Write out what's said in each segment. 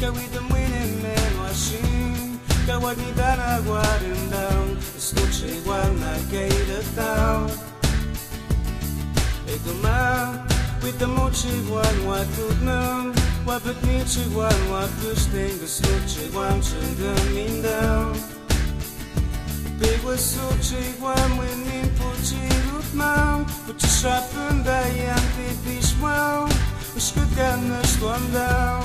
Gawi tamwini menwashi Gawagi dana guarindao Escuche igual na gaida tao Egoma Witamuchi igual watutnam Wapetnichi igual watushting Escuche igual chengamindao Biwa suchi igual winin puchirutmao Puchishapundayam tipishwao Ushkutkanash tuamdao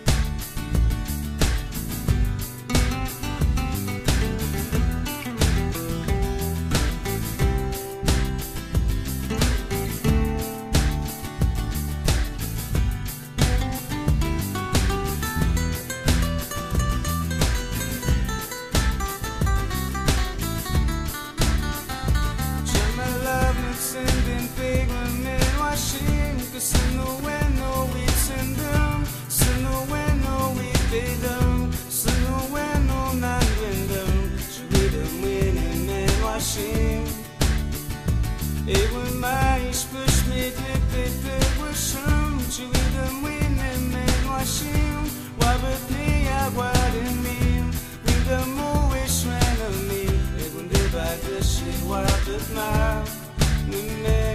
now